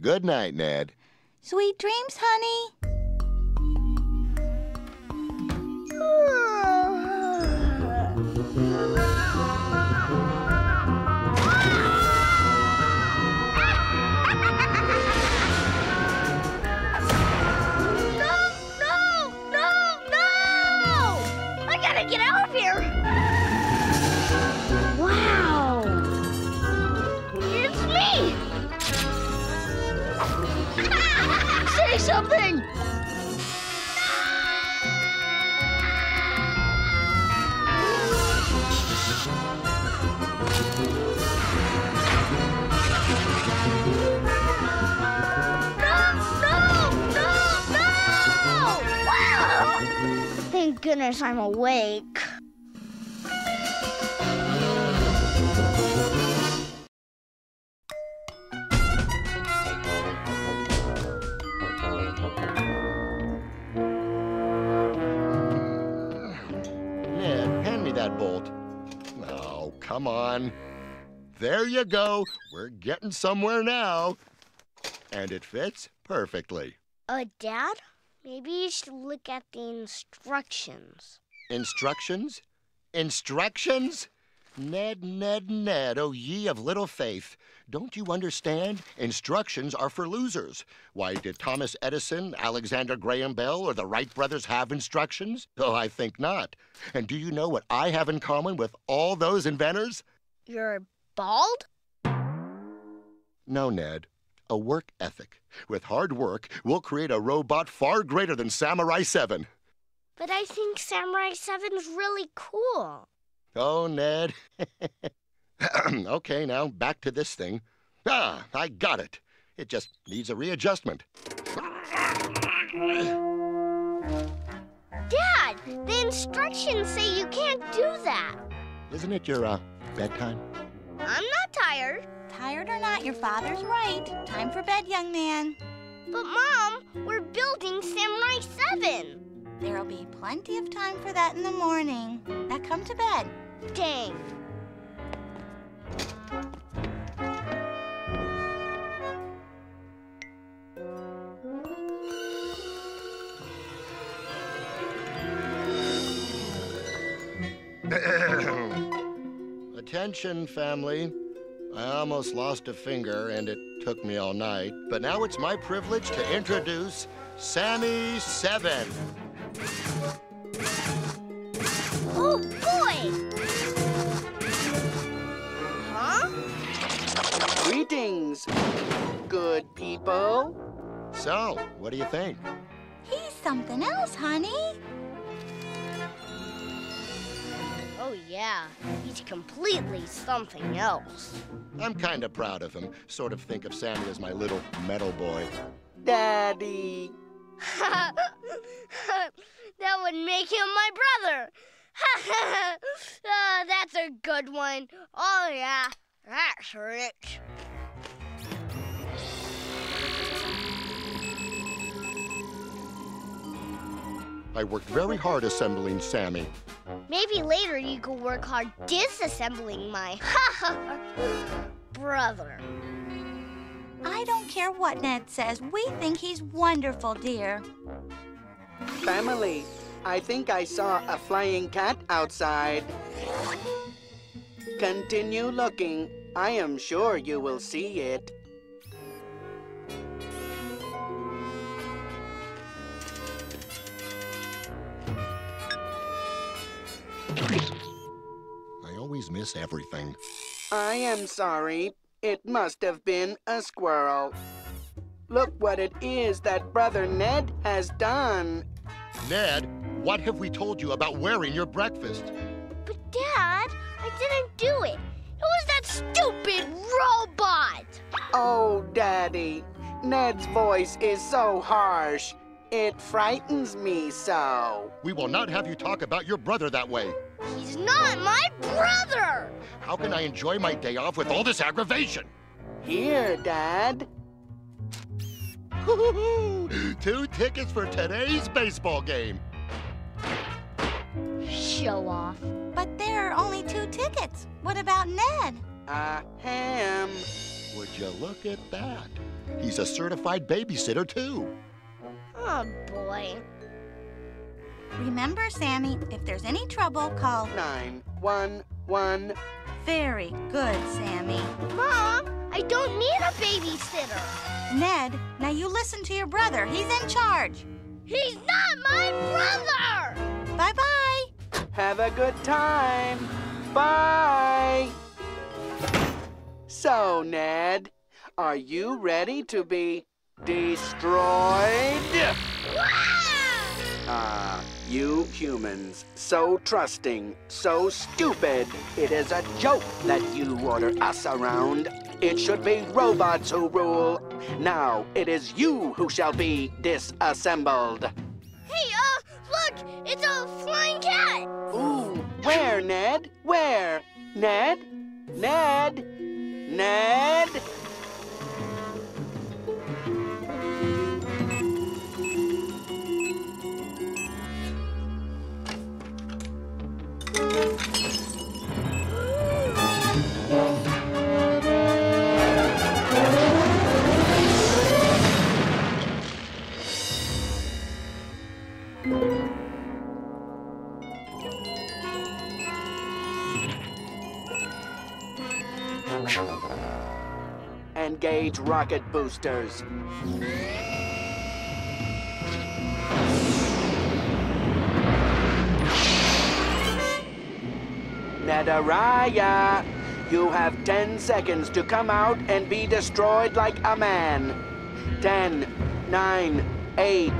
Good night, Ned. Sweet dreams, honey. Something! Thank goodness I'm awake. You go. We're getting somewhere now. And it fits perfectly. Uh, Dad? Maybe you should look at the instructions. Instructions? Instructions? Ned, Ned, Ned, oh ye of little faith. Don't you understand? Instructions are for losers. Why, did Thomas Edison, Alexander Graham Bell, or the Wright brothers have instructions? Oh, I think not. And do you know what I have in common with all those inventors? You're bald? No, Ned. A work ethic. With hard work, we'll create a robot far greater than Samurai 7. But I think Samurai 7's really cool. Oh, Ned. okay, now back to this thing. Ah, I got it. It just needs a readjustment. Dad, the instructions say you can't do that. Isn't it your uh, bedtime? I'm not tired. Tired or not, your father's right. Time for bed, young man. But, Mom, we're building Samurai 7. There'll be plenty of time for that in the morning. Now come to bed. Dang. Attention, family. I almost lost a finger, and it took me all night. But now it's my privilege to introduce Sammy Seven. Oh, boy! Huh? Greetings, good people. So, what do you think? He's something else, honey. Oh, yeah. He's completely something else. I'm kind of proud of him. Sort of think of Sammy as my little metal boy. Daddy. that would make him my brother. oh, that's a good one. Oh, yeah. That's rich. I worked very hard assembling Sammy. Maybe later you could work hard disassembling my brother. I don't care what Ned says. We think he's wonderful, dear. Family, I think I saw a flying cat outside. Continue looking. I am sure you will see it. I always miss everything. I am sorry. It must have been a squirrel. Look what it is that Brother Ned has done. Ned, what have we told you about wearing your breakfast? But, Dad, I didn't do it. It was that stupid robot. Oh, Daddy, Ned's voice is so harsh. It frightens me so. We will not have you talk about your brother that way. He's not my brother. How can I enjoy my day off with all this aggravation? Here, Dad. Two tickets for today's baseball game. Show off. But there are only two tickets. What about Ned? Uh, I am. Would you look at that? He's a certified babysitter, too. Oh, boy. Remember, Sammy, if there's any trouble, call. Nine, one, one. Very good, Sammy. Mom, I don't need a babysitter. Ned, now you listen to your brother. He's in charge. He's not my brother! Bye bye. Have a good time. Bye. So, Ned, are you ready to be destroyed? Ah, you humans, so trusting, so stupid. It is a joke that you order us around. It should be robots who rule. Now it is you who shall be disassembled. Hey, uh, look! It's a flying cat! Ooh, where, Ned? Where? Ned? Ned? Ned? Engage rocket boosters. Nedaraya, you have 10 seconds to come out and be destroyed like a man. 10, 9, 8,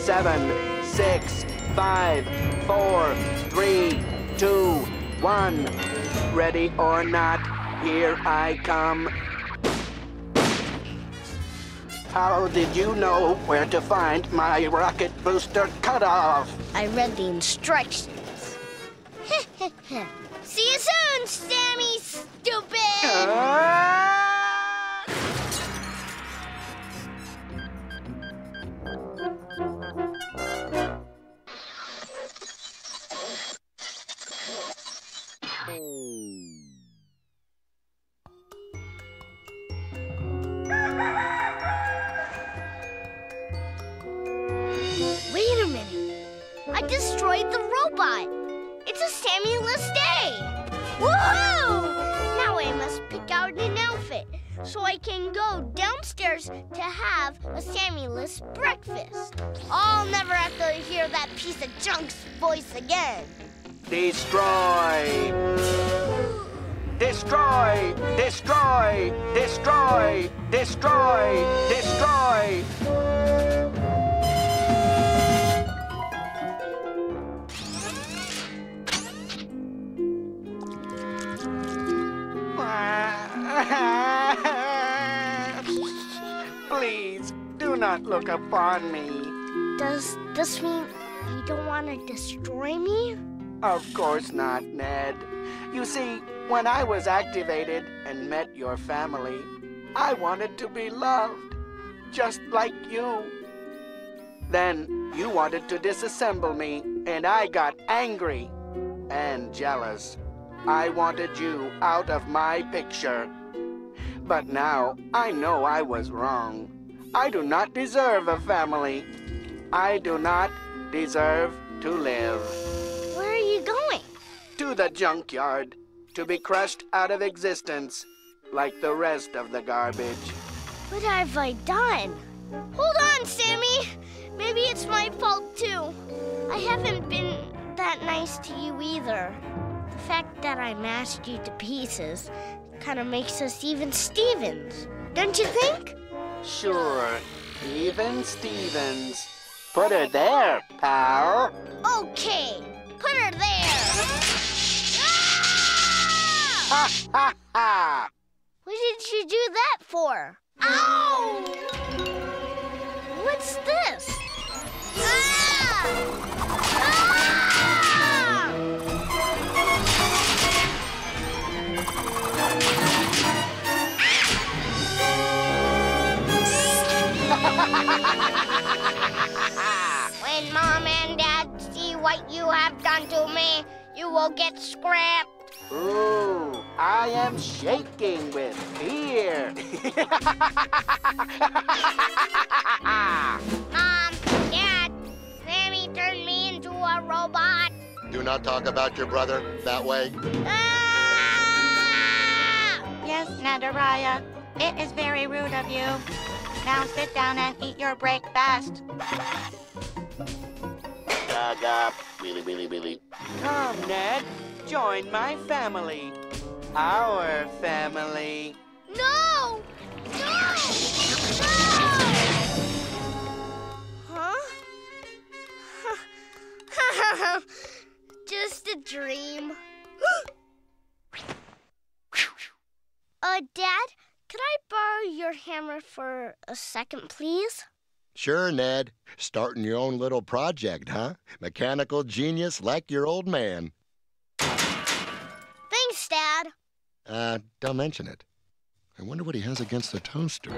7, 6, 5, 4, 3, 2, 1. Ready or not, here I come. How did you know where to find my rocket booster cutoff? I read the instructions. See you soon, Sammy, stupid! Ah! I destroyed the robot. It's a Sammy-less day. Woohoo! Now I must pick out an outfit so I can go downstairs to have a Sammy-less breakfast. I'll never have to hear that piece of junk's voice again. Destroy! Destroy! Destroy! Destroy! Destroy! Destroy! Please, do not look upon me. Does this mean you don't want to destroy me? Of course not, Ned. You see, when I was activated and met your family, I wanted to be loved, just like you. Then you wanted to disassemble me, and I got angry and jealous. I wanted you out of my picture. But now I know I was wrong. I do not deserve a family. I do not deserve to live. Where are you going? To the junkyard, to be crushed out of existence, like the rest of the garbage. What have I done? Hold on, Sammy! Maybe it's my fault too. I haven't been that nice to you either. The fact that I mashed you to pieces kind of makes us even Stevens, don't you think? Sure, even Stevens. Put her there, pal. Okay, put her there. Ha ha ha! What did you do that for? Ow! What's this? Mom, Dad, Sammy turned me into a robot. Do not talk about your brother that way. Ah! Yes, Nadaraya. It is very rude of you. Now sit down and eat your breakfast. Gaga, Billy, Billy, Billy. Come, Ned. Join my family. Our family. Just a dream. uh, Dad, could I borrow your hammer for a second, please? Sure, Ned. Starting your own little project, huh? Mechanical genius like your old man. Thanks, Dad. Uh, don't mention it. I wonder what he has against the toaster.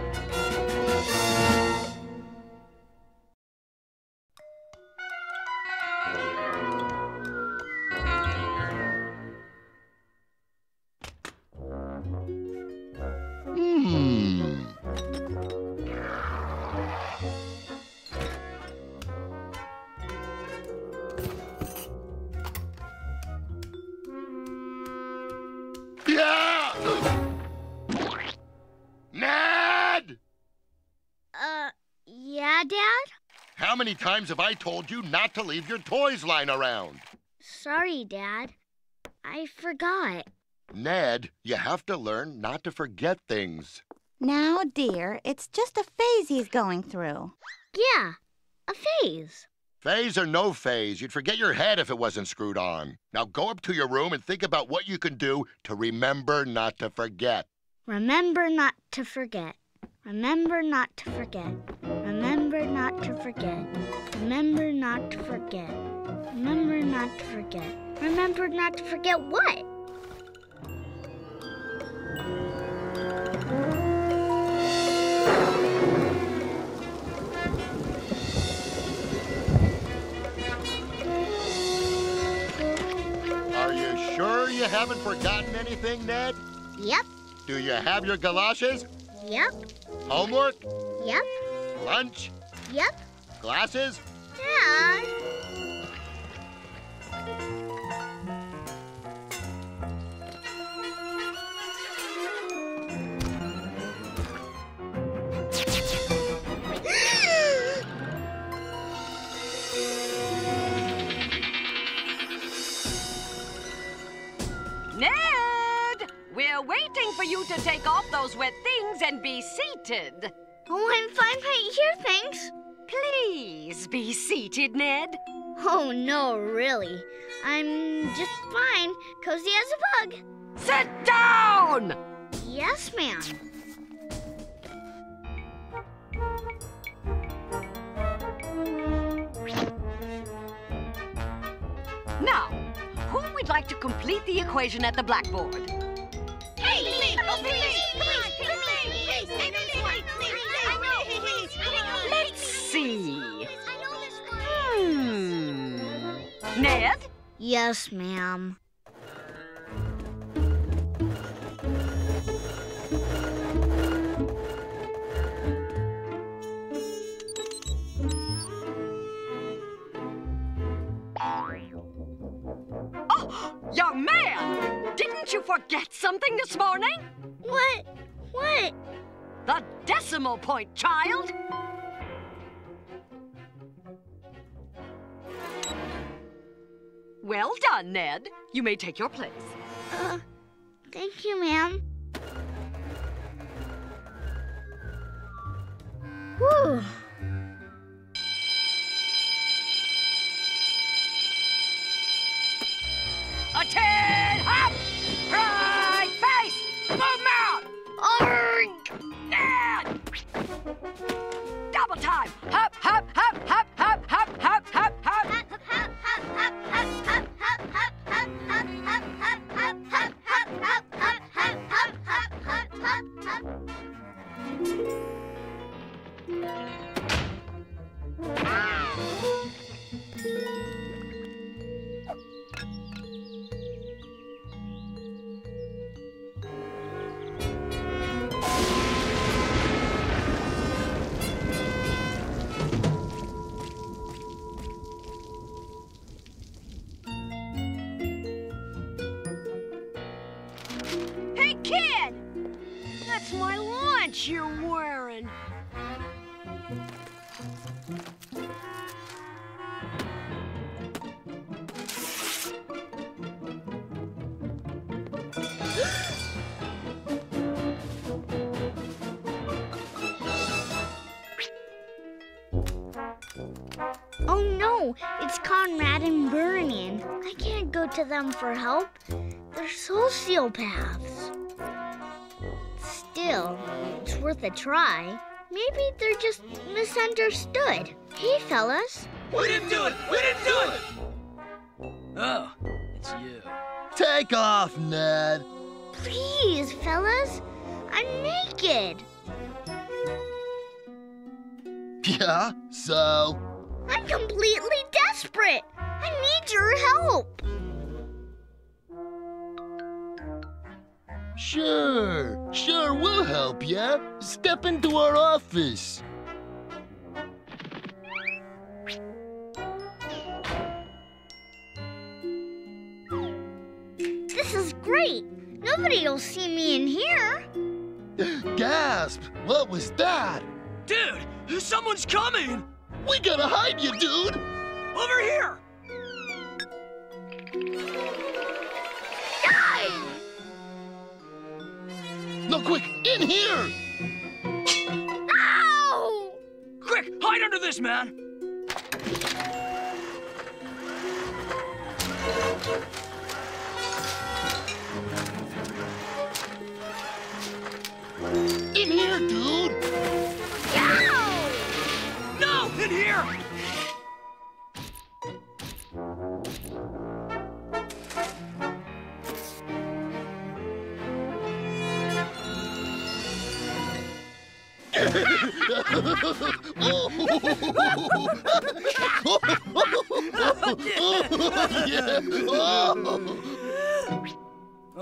Times have I told you not to leave your toys lying around? Sorry, Dad. I forgot. Ned, you have to learn not to forget things. Now, dear, it's just a phase he's going through. Yeah, a phase. Phase or no phase, you'd forget your head if it wasn't screwed on. Now go up to your room and think about what you can do to remember not to forget. Remember not to forget. Remember not to forget. Remember not to forget. Remember not to forget. Remember not to forget. Remember not to forget what? Are you sure you haven't forgotten anything, Ned? Yep, Do you have your galoshes? yep, Homework? yep, Lunch? Yep. Glasses? Dad. Ned! We're waiting for you to take off those wet things and be seated. Oh, I'm fine right here, thanks. Please be seated, Ned. Oh, no, really. I'm just fine, cozy as a bug. Sit down! Yes, ma'am. Now, who would like to complete the equation at the blackboard? Hey, please, oh, please, please, please, please, I know this one, please, I know, please, I know, Let's see. I know this one. Hmm. Ned? Yes, ma'am. Oh, young man! Didn't you forget something this morning? What? What? The decimal point, child! Well done, Ned. You may take your place. Uh, thank you, ma'am. Whew. A tin hop! Right face! Move out! Arg! Ned! Double time! Hop, hop, it's Conrad and Vernon. I can't go to them for help. They're sociopaths. Still, it's worth a try. Maybe they're just misunderstood. Hey, fellas. We didn't do it! We didn't do it! Oh, it's you. Take off, Ned. Please, fellas. I'm naked. Yeah, so? I'm completely desperate. I need your help. Sure, sure, we'll help ya. Step into our office. This is great. Nobody'll see me in here. Gasp! What was that? Dude, someone's coming! We gotta hide you, dude! Over here! No, quick, in here! Ow! Quick, hide under this, man!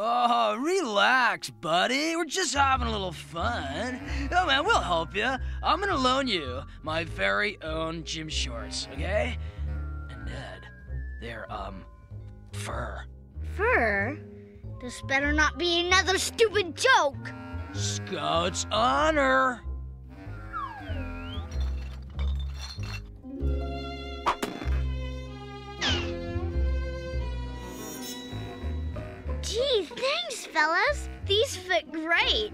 Oh. Relax, buddy. We're just having a little fun. Oh, man, we'll help you. I'm gonna loan you my very own gym shorts, okay? And Ned, they're, um, fur. Fur? This better not be another stupid joke. Scout's honor. Gee, thanks, fellas. These fit great.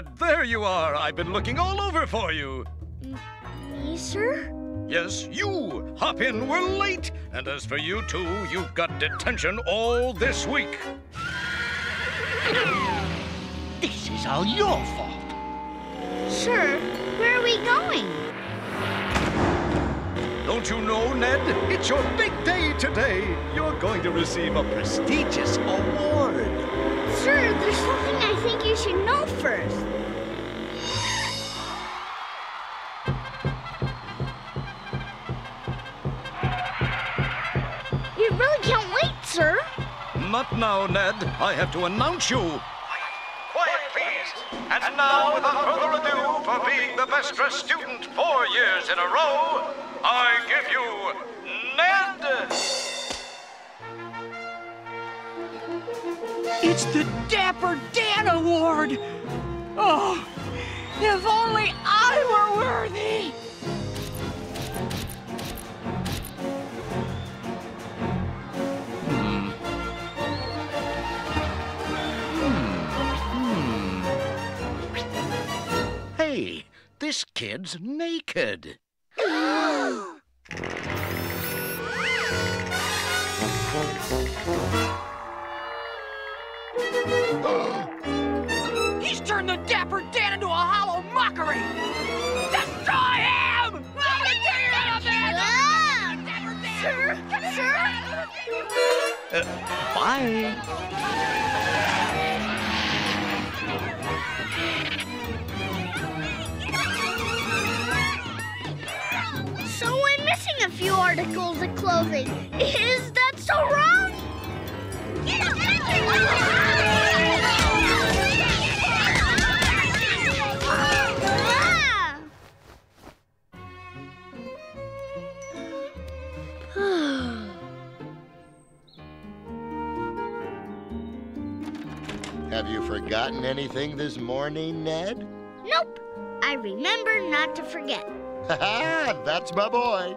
Ned, there you are. I've been looking all over for you. Me, sir? Yes, you. Hop in, we're late. And as for you two, you've got detention all this week. This is all your fault. Sure. Where are we going? Don't you know, Ned? It's your big day today. You're going to receive a prestigious award. Sir, there's something I think you should know first. Really can't wait, sir. Not now, Ned. I have to announce you. Quiet, please. And now, without further ado, for being the best dressed student four years in a row, I give you Ned. It's the Dapper Dan Award! Oh, if only I were worthy! This kid's naked. He's turned the Dapper Dan into a hollow mockery! Destroy him! I'm the Dapper Dan! Ah! Dapper Sir? Dan! Sir? Bye. The clothing. Is that so wrong? Have you forgotten anything this morning, Ned? nope. I remember not to forget. Ha ha! That's my boy.